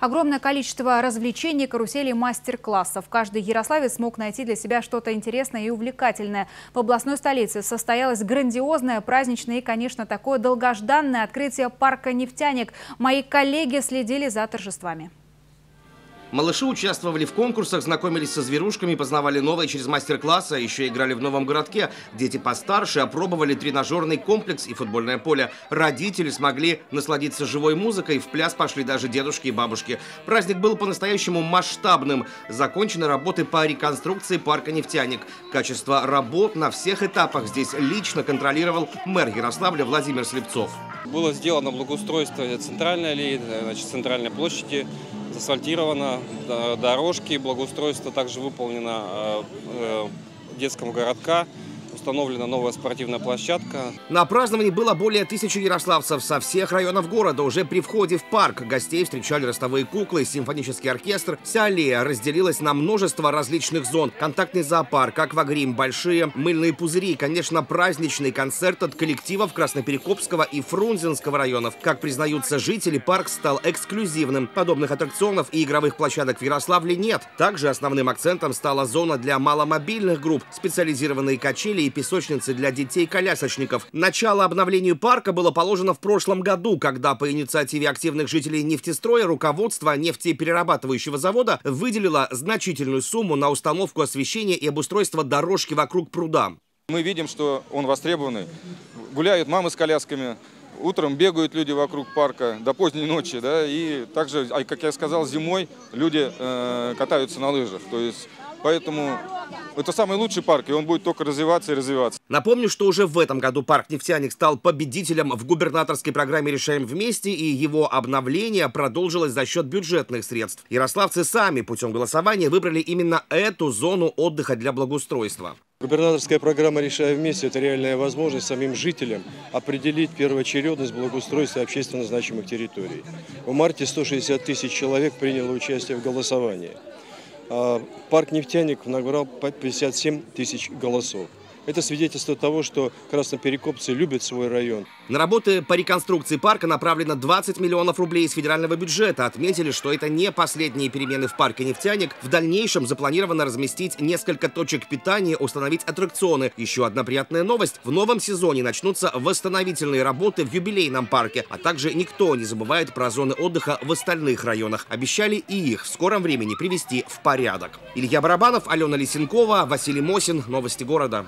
Огромное количество развлечений, каруселей, мастер-классов. Каждый ярославец смог найти для себя что-то интересное и увлекательное. В областной столице состоялось грандиозное, праздничное и, конечно, такое долгожданное открытие парка «Нефтяник». Мои коллеги следили за торжествами. Малыши участвовали в конкурсах, знакомились со зверушками, познавали новое через мастер-классы, а еще играли в новом городке. Дети постарше опробовали тренажерный комплекс и футбольное поле. Родители смогли насладиться живой музыкой, в пляс пошли даже дедушки и бабушки. Праздник был по-настоящему масштабным. Закончены работы по реконструкции парка «Нефтяник». Качество работ на всех этапах здесь лично контролировал мэр Ярославля Владимир Слепцов. Было сделано благоустройство центральной аллеи, значит, центральной площади, асфальтировано, дорожки, благоустройство также выполнено э, э, детского городка установлена новая спортивная площадка. На праздновании было более тысячи ярославцев со всех районов города. Уже при входе в парк гостей встречали ростовые куклы, симфонический оркестр. Вся аллея разделилась на множество различных зон. Контактный зоопарк, аквагрим, большие мыльные пузыри. Конечно, праздничный концерт от коллективов Красноперекопского и Фрунзенского районов. Как признаются жители, парк стал эксклюзивным. Подобных аттракционов и игровых площадок в Ярославле нет. Также основным акцентом стала зона для маломобильных групп, специализированные качели и песочницы для детей-колясочников. Начало обновлению парка было положено в прошлом году, когда по инициативе активных жителей нефтестроя руководство нефтеперерабатывающего завода выделило значительную сумму на установку освещения и обустройство дорожки вокруг пруда. Мы видим, что он востребованный. Гуляют мамы с колясками, утром бегают люди вокруг парка до поздней ночи, да, и также, а, как я сказал, зимой люди э, катаются на лыжах. То есть, поэтому это самый лучший парк, и он будет только развиваться и развиваться. Напомню, что уже в этом году парк «Нефтяник» стал победителем в губернаторской программе «Решаем вместе», и его обновление продолжилось за счет бюджетных средств. Ярославцы сами путем голосования выбрали именно эту зону отдыха для благоустройства. Губернаторская программа «Решаем вместе» – это реальная возможность самим жителям определить первоочередность благоустройства общественно значимых территорий. В марте 160 тысяч человек приняло участие в голосовании. А парк «Нефтяник» набрал 57 тысяч голосов. Это свидетельство того, что красноперекопцы любят свой район. На работы по реконструкции парка направлено 20 миллионов рублей из федерального бюджета. Отметили, что это не последние перемены в парке «Нефтяник». В дальнейшем запланировано разместить несколько точек питания, установить аттракционы. Еще одна приятная новость. В новом сезоне начнутся восстановительные работы в юбилейном парке. А также никто не забывает про зоны отдыха в остальных районах. Обещали и их в скором времени привести в порядок. Илья Барабанов, Алена Лисенкова, Василий Мосин. Новости города.